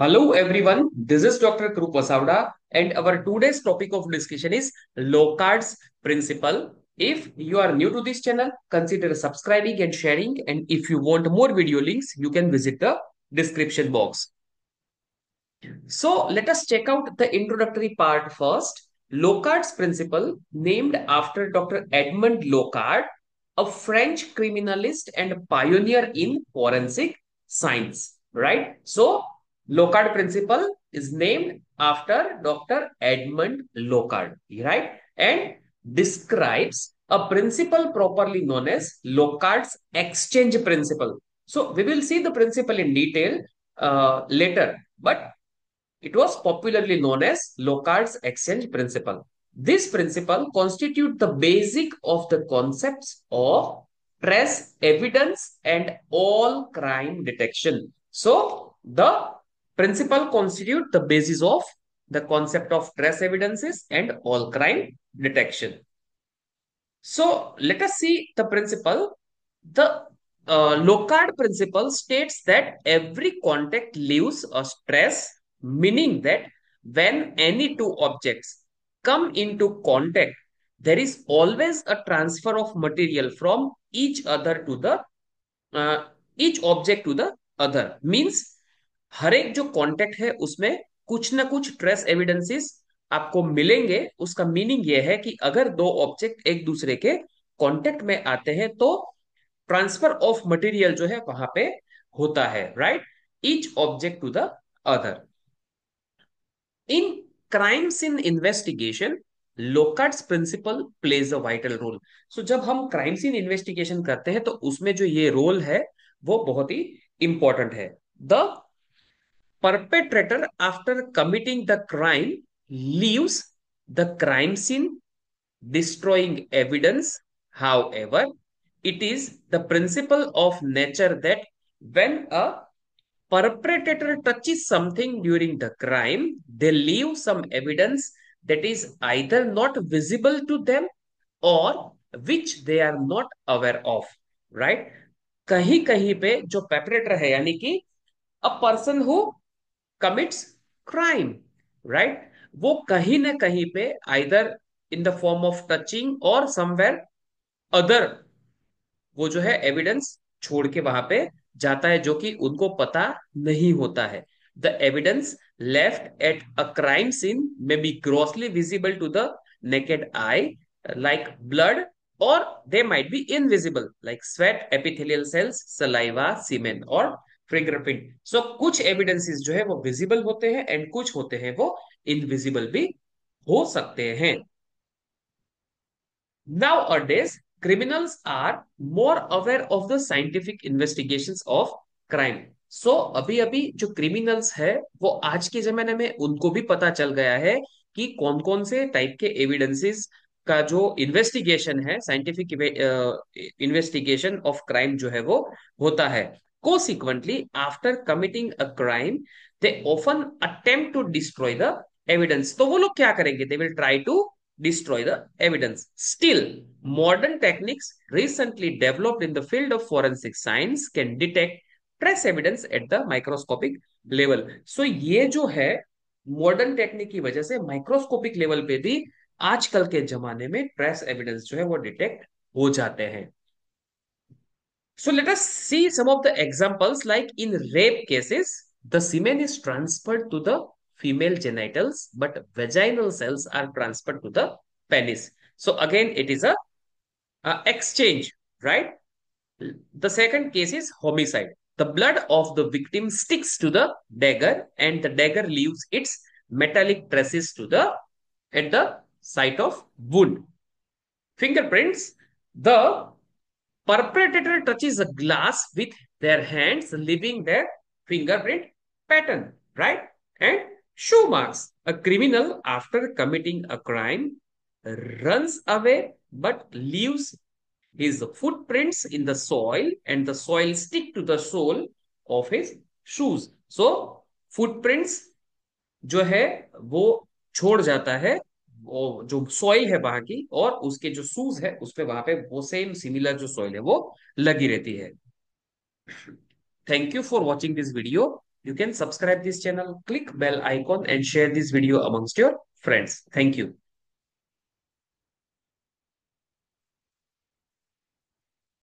Hello everyone, this is Dr. Vasavda and our today's topic of discussion is Locard's principle. If you are new to this channel, consider subscribing and sharing and if you want more video links, you can visit the description box. So let us check out the introductory part first. Locard's principle, named after Dr. Edmund Locard, a French criminalist and pioneer in forensic science, right? So Locard principle is named after Dr. Edmund Locard, right? And describes a principle properly known as Locard's exchange principle. So we will see the principle in detail uh, later, but it was popularly known as Locard's exchange principle. This principle constitutes the basic of the concepts of trace evidence and all crime detection. So the principle constitute the basis of the concept of trace evidences and all crime detection. So let us see the principle. The uh, Locard principle states that every contact leaves a stress meaning that when any two objects come into contact, there is always a transfer of material from each other to the uh, each object to the other. Means हर एक जो contact है, उसमें कुछ ना कुछ trace evidences आपको मिलेंगे। उसका मीनिंग यह है कि अगर दो ऑब्जेक्ट एक दूसरे के कॉन्टेक्ट में आते हैं तो ट्रांसफ़र ऑफ़ मटेरियल जो है, वहाँ पे होता है right each object to the other in crimes in investigation Locard's principle plays a vital role so जब हम क्राइम सीन इन्वेस्टिगेशन करते हैं तो उसमें जो ये रोल है, वो बहुत ही इंपॉर्टेंट है। The perpetrator after committing the crime leaves the crime scene destroying evidence however it is the principle of nature that when a perpetrator touches something during the crime, they leave some evidence that is either not visible to them or which they are not aware of. Right? कहीं कहीं पे जो perpetrator है यानी कि a person who commits crime, right? वो कहीं ना कहीं पे either in the form of touching और समवेयर अदर वो जो है एविडेंस छोड़ के वहाँ पे जाता है जो कि उनको पता नहीं होता है the evidence left at a crime scene may be grossly visible to the naked eye like blood और they might be invisible like sweat epithelial cells saliva semen और फिंगरप्रिंट सो कुछ एविडेंसेस जो है वो विजिबल होते हैं एंड कुछ होते हैं वो इनविजिबल भी हो सकते हैं। Nowadays, criminals are more aware of the scientific investigations of crime. So so, अभी अभी जो क्रिमिनल्स है वो आज के जमाने में उनको भी पता चल गया है कि कौन कौन से टाइप के एविडेंसेस का जो इन्वेस्टिगेशन है साइंटिफिक इन्वेस्टिगेशन ऑफ़ क्राइम जो है वो होता है। Consequently, after committing a crime, they often attempt to destroy the evidence. तो वो लोग क्या करेंगे? They will try to destroy the evidence. Still, modern techniques recently developed in the field of forensic science can detect trace evidence at the microscopic level. So ये जो है modern technique की वजह से माइक्रोस्कोपिक लेवल पे भी आजकल के जमाने में ट्रेस एविडेंस जो है वो डिटेक्ट हो जाते हैं So let us see some of the examples like in rape cases, the semen is transferred to the female genitals, but vaginal cells are transferred to the penis. So again, it is a, a exchange, right? The second case is homicide. The blood of the victim sticks to the dagger and the dagger leaves its metallic traces to the at the site of wound. Fingerprints. The perpetrator touches a glass with their hands, leaving their fingerprint pattern, right? And shoe marks. A criminal, after committing a crime, runs away but leaves his footprints in the soil and the soil stick to the sole of his shoes. So, footprints जो है वो छोड़ जाता है जो soil है वहाँ की और उसके जो सूज है, उस पर वहाँ पे वो सेम सिमिलर जो सॉइल है, वो लगी रहती है। Thank you for watching this video you can subscribe this channel click bell icon and share this video amongst your friends thank you